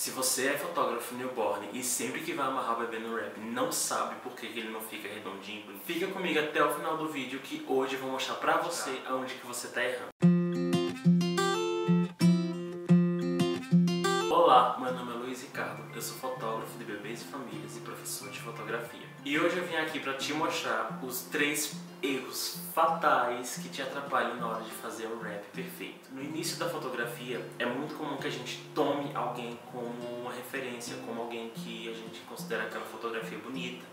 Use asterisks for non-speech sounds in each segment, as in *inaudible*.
Se você é fotógrafo newborn e sempre que vai amarrar o bebê no wrap não sabe por que ele não fica redondinho, fica comigo até o final do vídeo que hoje eu vou mostrar pra você aonde que você tá errando. Olá, meu nome é Luiz Ricardo, eu sou fotógrafo de bebês e famílias e professor de fotografia. E hoje eu vim aqui pra te mostrar os três erros fatais que te atrapalham na hora de fazer o wrap perfeito. No início da fotografia, é muito comum que a gente tome alguém como uma referência, como alguém que a gente considera aquela fotografia bonita,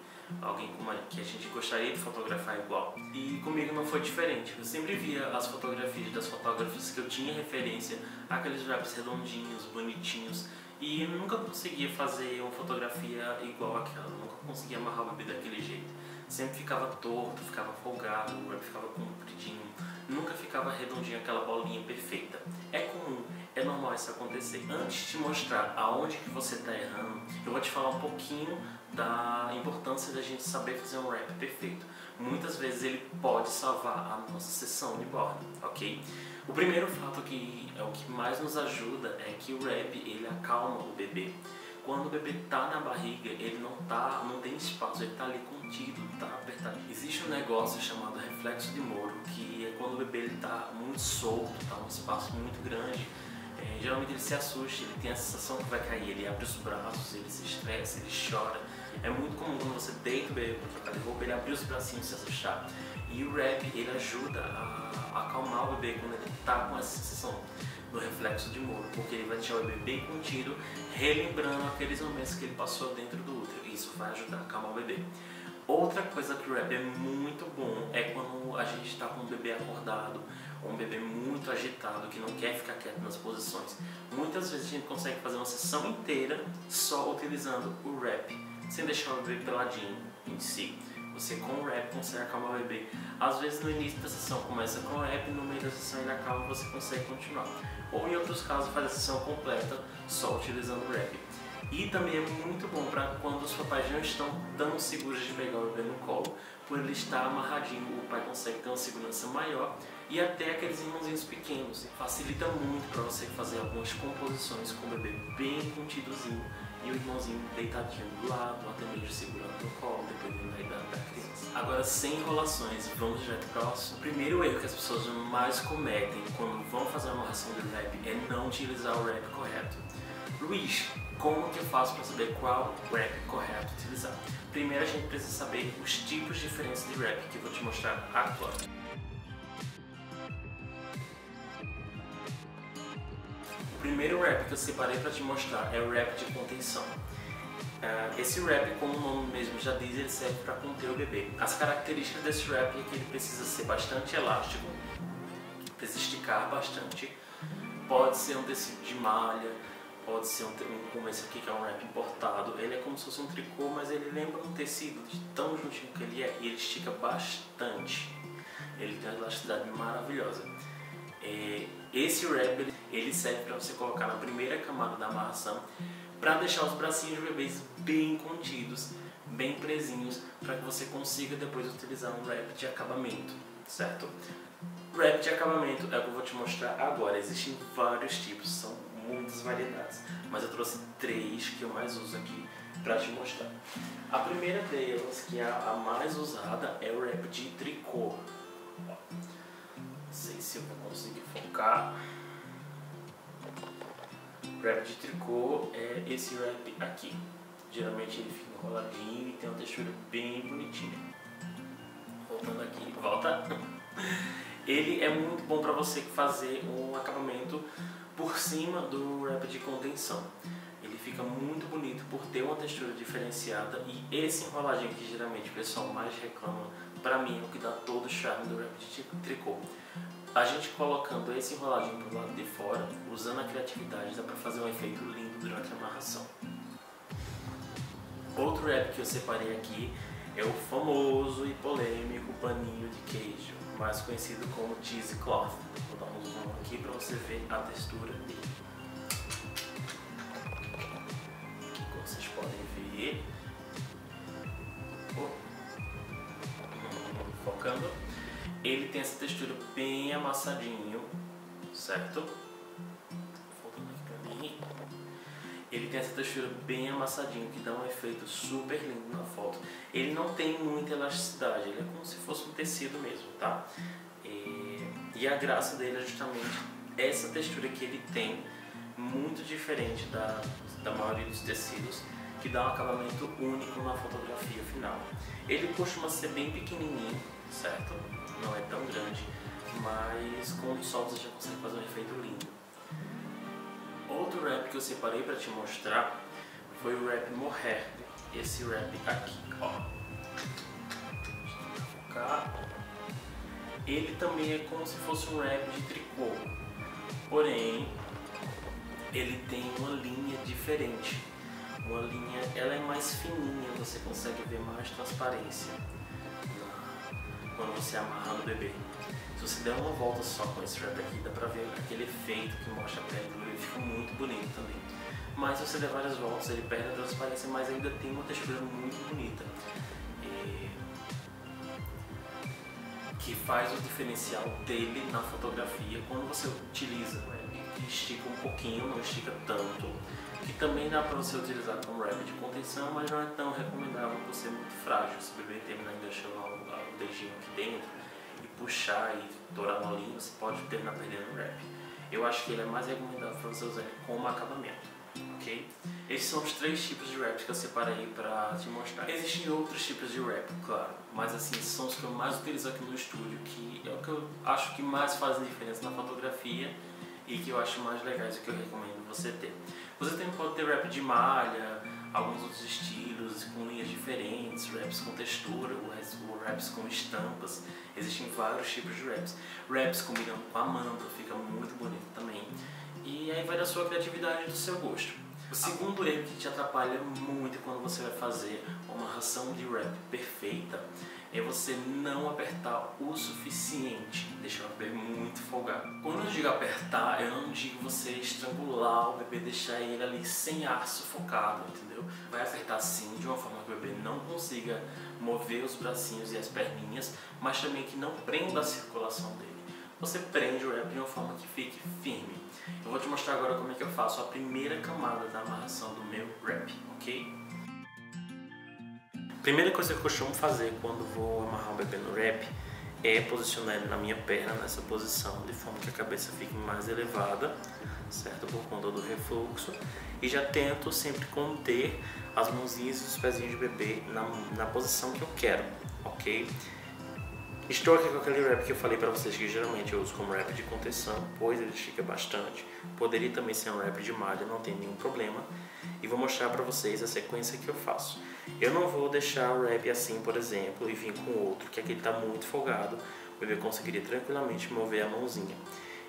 alguém que a gente gostaria de fotografar igual. E comigo não foi diferente. Eu sempre via as fotografias das fotógrafas que eu tinha referência, aqueles wraps redondinhos, bonitinhos, e nunca conseguia fazer uma fotografia igual àquela, nunca conseguia amarrar o bebê daquele jeito sempre ficava torto, ficava folgado, o wrap ficava compridinho, nunca ficava redondinho aquela bolinha perfeita. É comum, é normal isso acontecer. Antes de mostrar aonde que você está errando, eu vou te falar um pouquinho da importância da gente saber fazer um wrap perfeito. Muitas vezes ele pode salvar a nossa sessão de bordo, ok? O primeiro fato que é o que mais nos ajuda é que o wrap ele acalma o bebê quando o bebê está na barriga, ele não tá, não tem espaço, ele está ali contido, está apertado. Existe um negócio chamado reflexo de Moro, que é quando o bebê está muito solto, está num espaço muito grande. É, geralmente ele se assusta, ele tem a sensação que vai cair, ele abre os braços, ele se estressa, ele chora. É muito comum quando você deita o bebê para trocar de roupa, ele abrir os bracinhos e se assustar. E o rap ele ajuda a, a acalmar o bebê quando ele está com essa sensação do reflexo de Moro, porque ele vai deixar o bebê bem contido, relembrando aqueles momentos que ele passou dentro do útero. Isso vai ajudar a acalmar o bebê. Outra coisa que o rap é muito bom é quando a gente está com um bebê acordado, ou um bebê muito agitado, que não quer ficar quieto nas posições. Muitas vezes a gente consegue fazer uma sessão inteira só utilizando o rap, sem deixar o bebê peladinho em si. Você com o rap consegue acalmar o bebê. Às vezes no início da sessão começa com o rap, no meio da sessão ele acalma e você consegue continuar. Ou em outros casos faz a sessão completa só utilizando o rap. E também é muito bom para quando os papais não estão tão seguros de pegar o bebê no colo, por ele estar amarradinho, o pai consegue ter uma segurança maior e até aqueles irmãozinhos pequenos. Facilita muito para você fazer algumas composições com o bebê bem contidozinho e o irmãozinho deitadinho do lado, até mesmo segurando no colo, dependendo da idade da criança. Agora, sem enrolações, vamos direto para o assunto. O primeiro erro que as pessoas mais cometem quando vão fazer uma amarração de rap é não utilizar o rap correto. Luiz, como que eu faço para saber qual rap correto utilizar? Primeiro a gente precisa saber os tipos diferentes de rap que eu vou te mostrar agora. O primeiro rap que eu separei para te mostrar é o rap de contenção. Uh, esse rap, como o nome mesmo já diz, ele serve para conter o bebê. As características desse rap é que ele precisa ser bastante elástico, precisa esticar bastante, pode ser um tecido de malha, pode ser um, como esse aqui que é um rap importado. Ele é como se fosse um tricô, mas ele lembra um tecido de tão juntinho que ele é e ele estica bastante. Ele tem uma elasticidade maravilhosa. É, esse wrap ele serve para você colocar na primeira camada da amarração para deixar os bracinhos dos bebês bem contidos, bem presinhos, para que você consiga depois utilizar um wrap de acabamento, certo? Wrap de acabamento é o que eu vou te mostrar agora. Existem vários tipos, são muitas variedades, mas eu trouxe três que eu mais uso aqui para te mostrar. A primeira delas, que é a mais usada, é o wrap de tricô. Não sei se eu vou conseguir focar. Wrap de tricô é esse wrap aqui. Geralmente ele fica enroladinho e tem uma textura bem bonitinha. Voltando aqui, volta. *laughs* Ele é muito bom para você fazer um acabamento por cima do wrap de contenção. Ele fica muito bonito por ter uma textura diferenciada e esse enroladinho que geralmente o pessoal mais reclama, para mim é o que dá todo o charme do wrap de tricô. A gente colocando esse enroladinho pro lado de fora, usando a criatividade, dá para fazer um efeito lindo durante a amarração. Outro wrap que eu separei aqui é o famoso e polêmico paninho de queijo, mais conhecido como cheesecloth. Vou dar um zoom aqui para você ver a textura dele. Essa textura bem amassadinho, certo? Aqui pra mim. Ele tem essa textura bem amassadinha, que dá um efeito super lindo na foto. Ele não tem muita elasticidade, ele é como se fosse um tecido mesmo, tá? E, e a graça dele é justamente essa textura que ele tem, muito diferente da, da maioria dos tecidos, que dá um acabamento único na fotografia final. Ele costuma ser bem pequenininho, certo? Não é tão grande, mas com o sol você já consegue fazer um efeito lindo. Outro rap que eu separei para te mostrar foi o rap Morrer. Esse rap aqui, ó. Ele também é como se fosse um rap de tricô, porém ele tem uma linha diferente. Uma linha, ela é mais fininha, você consegue ver mais transparência quando você amarra no bebê. Se você der uma volta só com esse wrap aqui, dá pra ver aquele efeito que mostra a pele do bebê, fica muito bonito também. Mas se você der várias voltas, ele perde a transparência, mas ainda tem uma textura muito bonita. E... Que faz o diferencial dele na fotografia quando você utiliza que estica um pouquinho, não estica tanto que também dá para você utilizar como wrap de contenção, mas não é tão recomendável por ser muito frágil. Se o bebê terminar enganchando o dedinho aqui dentro e puxar e dourar no olhinho, você pode terminar perdendo o wrap. Eu acho que ele é mais recomendável para você usar como acabamento, ok? Esses são os três tipos de wraps que eu separei para te mostrar. Existem outros tipos de wrap, claro, mas assim, são os que eu mais utilizo aqui no estúdio, que é o que eu acho que mais fazem diferença na fotografia e que eu acho mais legais e que eu recomendo você ter. Você também pode ter rap de malha, alguns outros estilos com linhas diferentes, raps com textura, raps com estampas. Existem vários tipos de raps. Raps combinando com a manta, fica muito bonito também. E aí vai da sua criatividade e do seu gosto. O segundo erro que te atrapalha muito quando você vai fazer uma ração de rap perfeita é você não apertar o suficiente, deixar o bebê muito folgado. Quando eu digo apertar, eu não digo você estrangular o bebê, deixar ele ali sem ar sufocado, entendeu? Vai apertar sim, de uma forma que o bebê não consiga mover os bracinhos e as perninhas, mas também que não prenda a circulação dele. Você prende o wrap de uma forma que fique firme. Eu vou te mostrar agora como é que eu faço a primeira camada da amarração do meu wrap, ok? Primeira coisa que eu costumo fazer quando vou amarrar o bebê no wrap é posicionar ele na minha perna nessa posição, de forma que a cabeça fique mais elevada, certo? Por conta do refluxo. E já tento sempre conter as mãozinhas e os pezinhos de bebê na, na posição que eu quero, ok? Estou aqui com aquele wrap que eu falei para vocês que geralmente eu uso como wrap de contenção, pois ele estica bastante. Poderia também ser um wrap de malha, não tem nenhum problema. E vou mostrar para vocês a sequência que eu faço. Eu não vou deixar o wrap assim, por exemplo, e vir com outro, que aquele está muito folgado. O bebê conseguiria tranquilamente mover a mãozinha.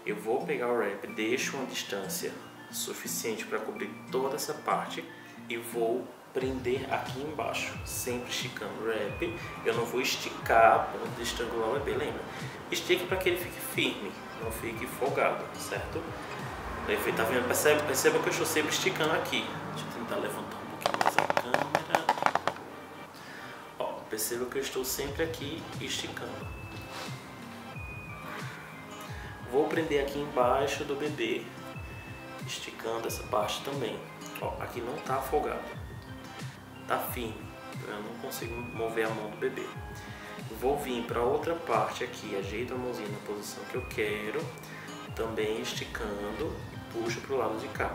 Eu vou pegar o wrap, deixo uma distância suficiente para cobrir toda essa parte e vou prender aqui embaixo, sempre esticando o wrap. Eu não vou esticar a ponto estrangular o bebê, lembra? Estique para que ele fique firme, não fique folgado, certo? Tá vendo? Perceba, perceba que eu estou sempre esticando aqui. Deixa eu tentar levantar um pouquinho mais a câmera. Perceba que eu estou sempre aqui esticando. Vou prender aqui embaixo do bebê, esticando essa parte também. Ó, aqui não está afogado tá firme, eu não consigo mover a mão do bebê. Vou vir para outra parte aqui, ajeito a mãozinha na posição que eu quero, também esticando e puxo para o lado de cá.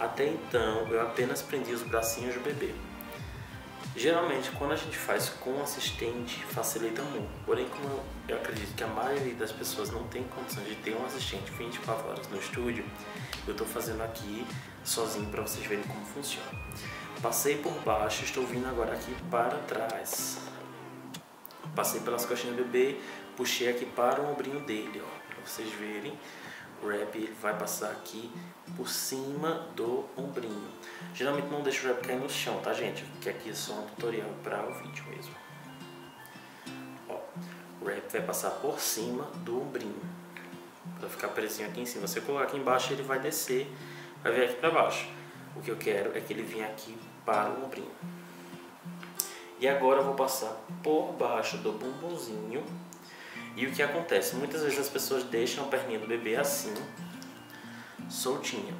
Até então eu apenas prendi os bracinhos do bebê. Geralmente quando a gente faz com assistente facilita muito, porém como eu, acredito que a maioria das pessoas não tem condição de ter um assistente 24 horas no estúdio, eu estou fazendo aqui sozinho para vocês verem como funciona. Passei por baixo, estou vindo agora aqui para trás. Passei pelas costinhas do bebê, puxei aqui para o ombrinho dele, ó, para vocês verem. O wrap vai passar aqui por cima do ombrinho. Geralmente não deixo o wrap cair no chão, tá gente? Porque aqui é só um tutorial para o vídeo mesmo. Ó, o wrap vai passar por cima do ombrinho. Para ficar presinho aqui em cima. Se eu colocar aqui embaixo, ele vai descer, vai vir aqui para baixo. O que eu quero é que ele venha aqui para o ombrinho. E agora eu vou passar por baixo do bumbumzinho. E o que acontece? Muitas vezes as pessoas deixam a perninha do bebê assim, soltinha.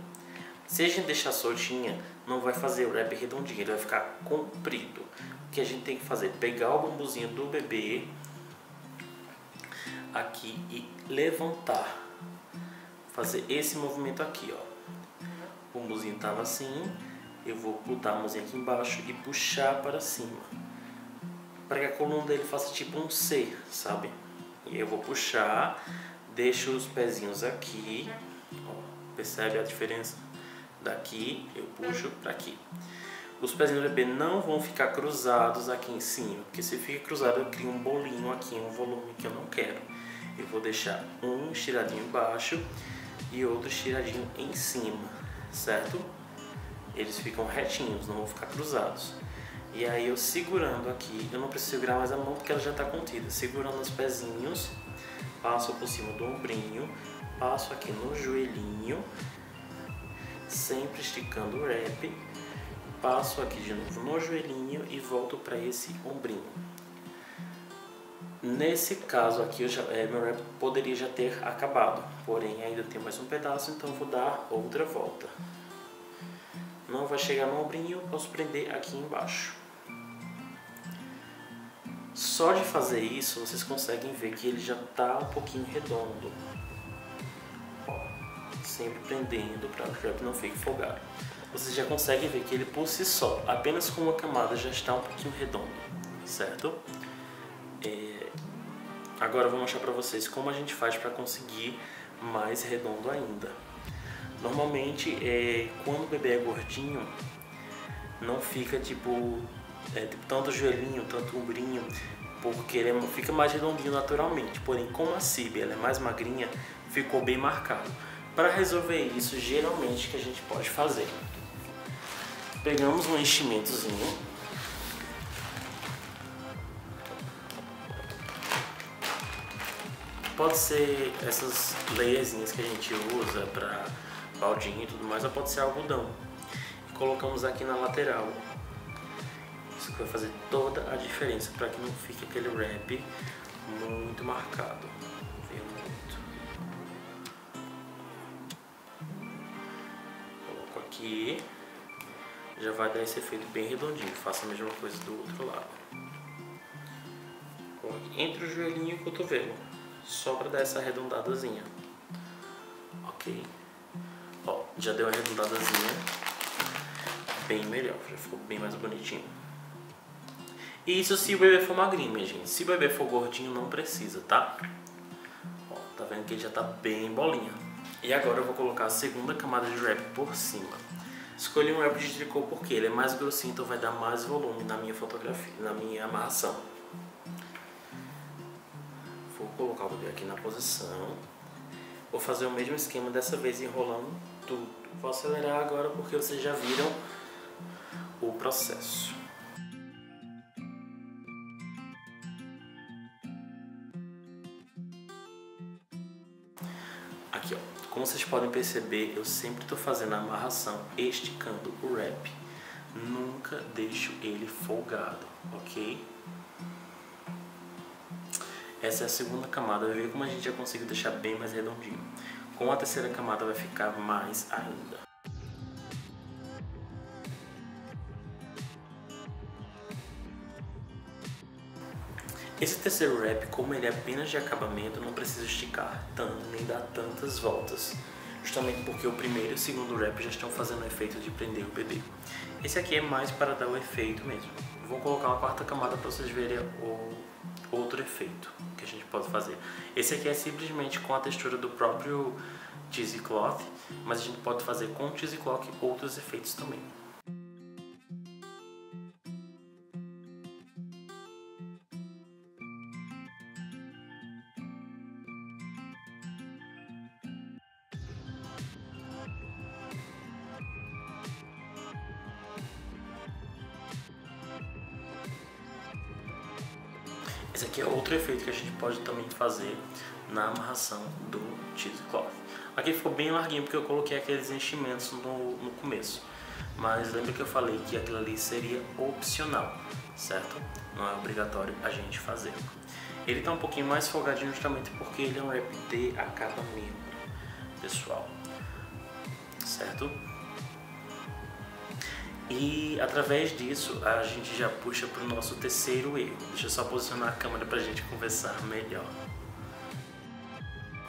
Se a gente deixar soltinha, não vai fazer o wrap redondinho, ele vai ficar comprido. O que a gente tem que fazer? Pegar o bambuzinho do bebê aqui e levantar. Fazer esse movimento aqui, ó. O bambuzinho tava assim, eu vou botar a mãozinha aqui embaixo e puxar para cima. Para que a coluna dele faça tipo um C, sabe? E eu vou puxar, deixo os pezinhos aqui, ó, percebe a diferença? Daqui eu puxo para aqui. Os pezinhos do bebê não vão ficar cruzados aqui em cima, porque se fica cruzado eu crio um bolinho aqui, um volume que eu não quero. Eu vou deixar um estiradinho embaixo e outro estiradinho em cima, certo? Eles ficam retinhos, não vão ficar cruzados. E aí eu segurando aqui, eu não preciso segurar mais a mão porque ela já está contida. Segurando os pezinhos, passo por cima do ombrinho, passo aqui no joelhinho, sempre esticando o wrap, passo aqui de novo no joelhinho e volto para esse ombrinho. Nesse caso aqui, já, é, meu wrap poderia já ter acabado, porém ainda tem mais um pedaço, então vou dar outra volta. Não vai chegar no ombrinho, posso prender aqui embaixo. Só de fazer isso, vocês conseguem ver que ele já está um pouquinho redondo. Ó, sempre prendendo para que não fique folgado. Vocês já conseguem ver que ele por si só, apenas com uma camada, já está um pouquinho redondo, certo? É... Agora eu vou mostrar para vocês como a gente faz para conseguir mais redondo ainda. Normalmente, é, quando o bebê é gordinho, não fica tipo, é, tipo tanto joelhinho, tanto ombrinho, porque ele é, fica mais redondinho naturalmente. Porém, como a Cib ela é mais magrinha, ficou bem marcado. Para resolver isso, geralmente o que a gente pode fazer? Pegamos um enchimentozinho pode ser essas layerzinhas que a gente usa para baldinho e tudo mais, ou pode ser algodão. Colocamos aqui na lateral. Isso vai fazer toda a diferença para que não fique aquele wrap muito marcado. Veio muito. Coloco aqui. Já vai dar esse efeito bem redondinho. Faça a mesma coisa do outro lado. Entre o joelhinho e o cotovelo só para dar essa arredondadazinha. Ok? Ó, já deu a arredondadazinha. Bem melhor, já ficou bem mais bonitinho. E isso se o bebê for magrinho, minha gente. Se o bebê for gordinho, não precisa, tá? Ó, tá vendo que ele já tá bem bolinha. E agora eu vou colocar a segunda camada de wrap por cima. Escolhi um wrap de tricô porque ele é mais grossinho, então vai dar mais volume na minha fotografia, na minha amarração. Vou colocar o bebê aqui na posição. Vou fazer o mesmo esquema dessa vez enrolando tudo. Vou acelerar agora porque vocês já viram o processo. Como vocês podem perceber, eu sempre estou fazendo a amarração esticando o wrap. Nunca deixo ele folgado, ok? Essa é a segunda camada, vai ver como a gente já conseguiu deixar bem mais redondinho. Com a terceira camada vai ficar mais ainda. Esse terceiro wrap, como ele é apenas de acabamento, não precisa esticar tanto, nem dar tantas voltas. Justamente porque o primeiro e o segundo wrap já estão fazendo o efeito de prender o bebê. Esse aqui é mais para dar o efeito mesmo. Vou colocar uma quarta camada para vocês verem o outro efeito que a gente pode fazer. Esse aqui é simplesmente com a textura do próprio cheesecloth, mas a gente pode fazer com o cheesecloth outros efeitos também. Esse aqui é outro efeito que a gente pode também fazer na amarração do cheesecloth. Aqui ficou bem larguinho porque eu coloquei aqueles enchimentos no, no começo. Mas lembra que eu falei que aquilo ali seria opcional, certo? Não é obrigatório a gente fazer. Ele está um pouquinho mais folgadinho justamente porque ele é um wrap de acabamento, pessoal. Certo? E através disso a gente já puxa para o nosso terceiro erro. Deixa eu só posicionar a câmera para a gente conversar melhor.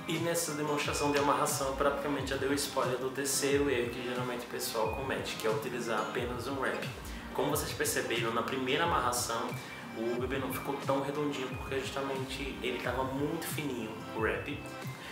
E nessa demonstração de amarração praticamente já dei o spoiler do terceiro erro que geralmente o pessoal comete, que é utilizar apenas um wrap. Como vocês perceberam, na primeira amarração o bebê não ficou tão redondinho porque justamente ele estava muito fininho, o wrap.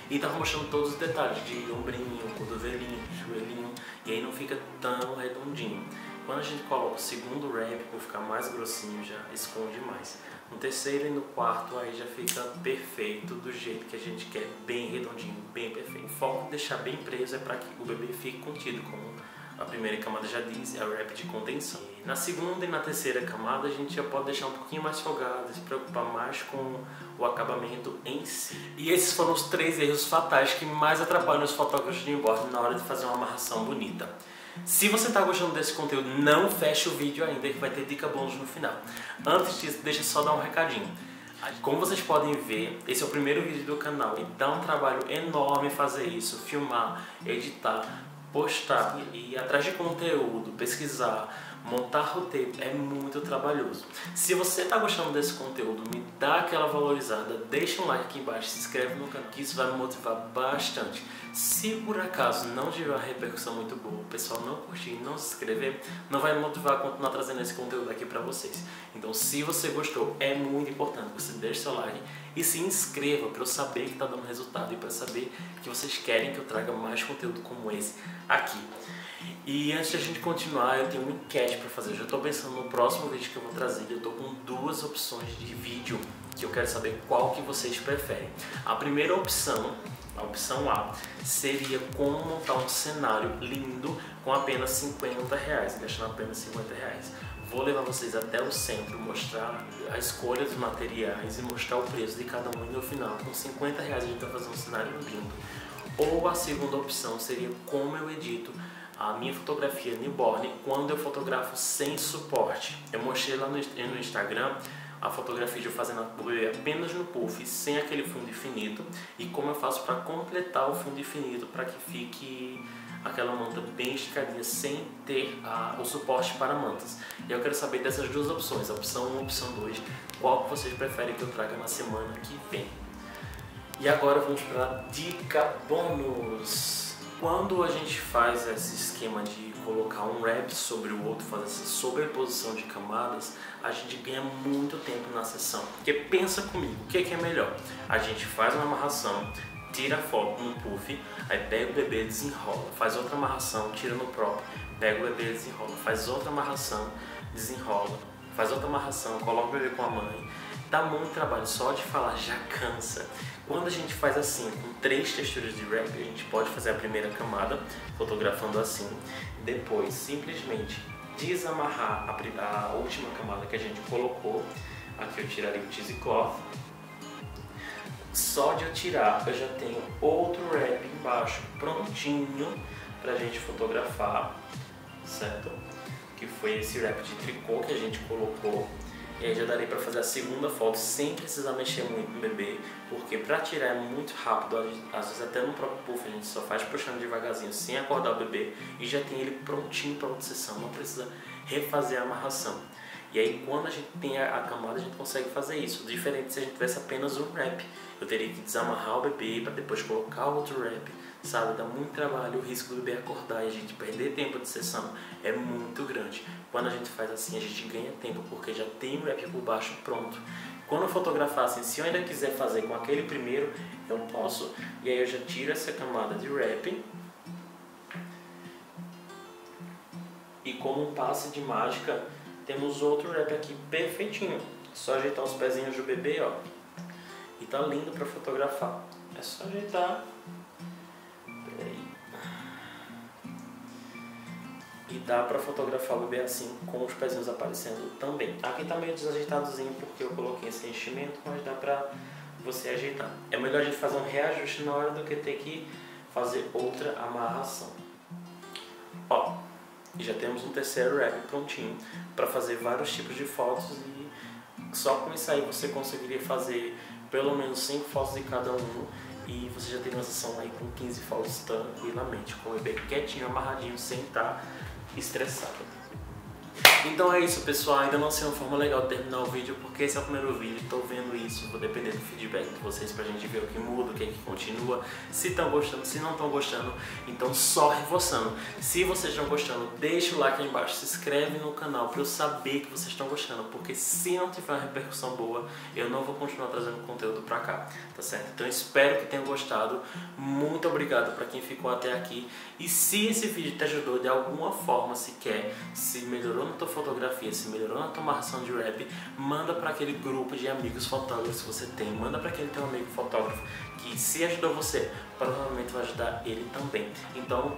E estava mostrando todos os detalhes de ombrinho, cotovelinho, joelhinho, e aí não fica tão redondinho. Quando a gente coloca o segundo wrap, para ficar mais grossinho, já esconde mais. No terceiro e no quarto aí já fica perfeito do jeito que a gente quer, bem redondinho, bem perfeito. O foco de deixar bem preso é para que o bebê fique contido, como a primeira camada já diz, é o wrap de contenção. E na segunda e na terceira camada a gente já pode deixar um pouquinho mais folgado, se preocupar mais com o acabamento em si. E esses foram os três erros fatais que mais atrapalham os fotógrafos de inboard na hora de fazer uma amarração bonita. Se você está gostando desse conteúdo, não feche o vídeo ainda que vai ter dica bônus no final. Antes disso, deixa só dar um recadinho. Como vocês podem ver, esse é o primeiro vídeo do canal e dá um trabalho enorme fazer isso, filmar, editar, postar e ir atrás de conteúdo, pesquisar, montar roteiro é muito trabalhoso. Se você está gostando desse conteúdo, me dá aquela valorizada, deixa um like aqui embaixo, se inscreve no canal, que isso vai me motivar bastante. Se por acaso não tiver uma repercussão muito boa, o pessoal não curtir, não se inscrever, não vai me motivar a continuar trazendo esse conteúdo aqui para vocês. Então, se você gostou, é muito importante que você deixe seu like e se inscreva para eu saber que está dando resultado e para saber que vocês querem que eu traga mais conteúdo como esse aqui. E antes de a gente continuar, eu tenho uma enquete para fazer. Eu já estou pensando no próximo vídeo que eu vou trazer. Eu estou com duas opções de vídeo que eu quero saber qual que vocês preferem. A primeira opção, a opção A, seria como montar um cenário lindo com apenas 50 reais, gastando apenas 50 reais. Vou levar vocês até o centro, mostrar a escolha dos materiais e mostrar o preço de cada um e no final, com 50 reais a gente vai fazer um cenário lindo. Ou a segunda opção seria como eu edito a minha fotografia newborn quando eu fotografo sem suporte. Eu mostrei lá no, no Instagram a fotografia de eu fazendo o bebê apenas no puff, sem aquele fundo infinito, e como eu faço para completar o fundo infinito para que fique aquela manta bem esticadinha sem ter a, o suporte para mantas. E eu quero saber dessas duas opções, a opção 1 e a opção 2, qual que vocês preferem que eu traga na semana que vem. E agora vamos para a dica bônus. Quando a gente faz esse esquema de colocar um wrap sobre o outro, fazer essa sobreposição de camadas, a gente ganha muito tempo na sessão. Porque pensa comigo, o que é, que é melhor? A gente faz uma amarração, tira a foto no puff, aí pega o bebê, desenrola, faz outra amarração, tira no próprio, pega o bebê, desenrola, faz outra amarração, desenrola, faz outra amarração, coloca o bebê com a mãe. Dá muito trabalho, só de falar já cansa. Quando a gente faz assim, com três texturas de wrap, a gente pode fazer a primeira camada, fotografando assim, depois simplesmente desamarrar a, a última camada que a gente colocou, aqui eu tiraria o cheese cloth, só de eu tirar eu já tenho outro wrap embaixo prontinho pra gente fotografar, certo? Que foi esse wrap de tricô que a gente colocou e aí já daria para fazer a segunda foto sem precisar mexer muito no bebê, porque para tirar é muito rápido, às vezes até no próprio puff a gente só faz puxando devagarzinho sem acordar o bebê e já tem ele prontinho para outra sessão, não precisa refazer a amarração. E aí quando a gente tem a, camada a gente consegue fazer isso, diferente se a gente tivesse apenas um wrap. Eu teria que desamarrar o bebê para depois colocar outro wrap sabe? Dá muito trabalho, o risco do bebê acordar e a gente perder tempo de sessão é muito grande. Quando a gente faz assim, a gente ganha tempo, porque já tem o wrap por baixo pronto. Quando eu fotografar assim, se eu ainda quiser fazer com aquele primeiro, eu posso. E aí eu já tiro essa camada de wrap. E como um passe de mágica, temos outro wrap aqui perfeitinho. Só ajeitar os pezinhos do bebê, ó. Tá lindo para fotografar. É só ajeitar E dá para fotografar o bebê assim, com os pezinhos aparecendo também. Aqui tá meio desajeitadozinho porque eu coloquei esse enchimento, mas dá pra você ajeitar. É melhor a gente fazer um reajuste na hora do que ter que fazer outra amarração. Ó, e já temos um terceiro wrap prontinho para fazer vários tipos de fotos e só com isso aí você conseguiria fazer pelo menos 5 fotos de cada um e você já tem uma sessão aí com 15 fotos tranquilamente, com o bebê quietinho, amarradinho, sem estar estressado. Então é isso, pessoal. Ainda não sei uma forma legal de terminar o vídeo, porque esse é o primeiro vídeo. Tô vendo isso, vou depender do feedback de vocês pra gente ver o que muda, o que, é que continua, se estão gostando, se não estão gostando. Então, só reforçando. Se vocês estão gostando, deixa o like aí embaixo, se inscreve no canal pra eu saber que vocês estão gostando, porque se não tiver uma repercussão boa, eu não vou continuar trazendo conteúdo pra cá, tá certo? Então, espero que tenham gostado. Muito obrigado pra quem ficou até aqui. E se esse vídeo te ajudou de alguma forma, se quer, se melhorou na tua fotografia, se melhorou na tua de rap, manda para aquele grupo de amigos fotógrafos que você tem, manda para aquele teu amigo fotógrafo que se ajudou você, provavelmente vai ajudar ele também. Então,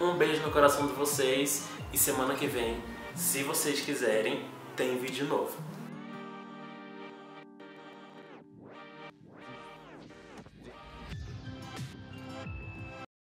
um beijo no coração de vocês e semana que vem, se vocês quiserem, tem vídeo novo.